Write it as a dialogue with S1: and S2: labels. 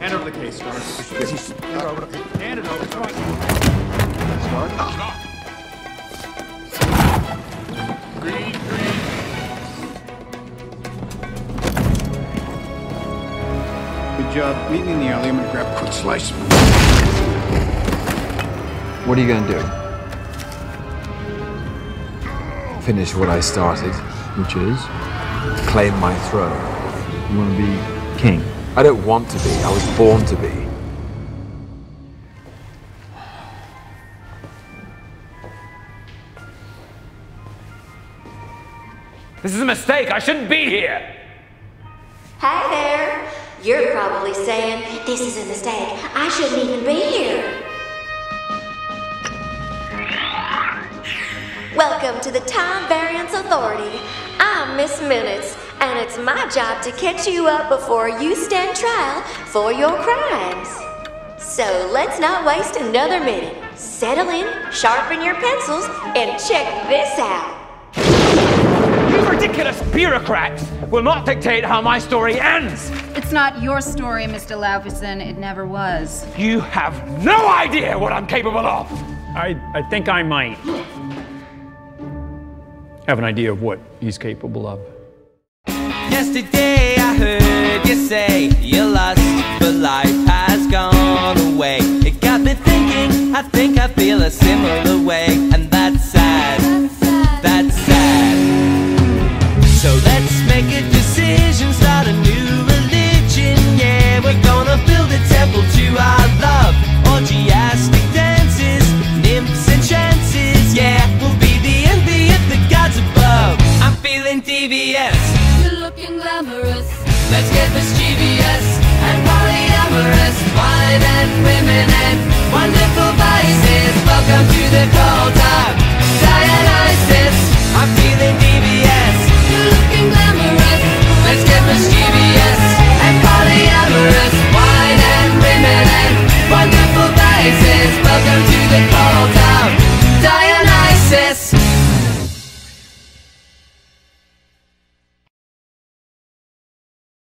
S1: Hand over the case, Stars. Hand over. Hand it over. Come on. Green, green. Good job. Meet me in the alley. I'm gonna grab a quick slice.
S2: What are you going to do? Finish what I started, which is claim my throne.
S3: You want to be king?
S2: I don't want to be. I was born to be.
S4: This is a mistake. I shouldn't be here.
S5: Hi there. You're probably saying, this is a mistake. I shouldn't even be here. Welcome to the Time Variance Authority. I'm Miss Minutes, and it's my job to catch you up before you stand trial for your crimes. So let's not waste another minute. Settle in, sharpen your pencils, and check this out.
S4: You ridiculous bureaucrats will not dictate how my story ends.
S6: It's not your story, Mr. Laufeyson. It never was.
S4: You have no idea what I'm capable of.
S1: I, I think I might have an idea of what he's capable of.
S7: Yesterday I heard you say you're lost, but life has gone away. It got me thinking, I think I feel a similar way, and that's sad. That's sad. So let's make a decision, start a new religion. Yeah, we're gonna build a temple to our love. Orgiastic dances, nymphs and chances. Yeah, we'll be the envy of the gods above. I'm feeling devious.
S8: You're glamorous.
S7: Let's get mischievous and polyamorous. Wine and women and wonderful vices. Welcome to the cult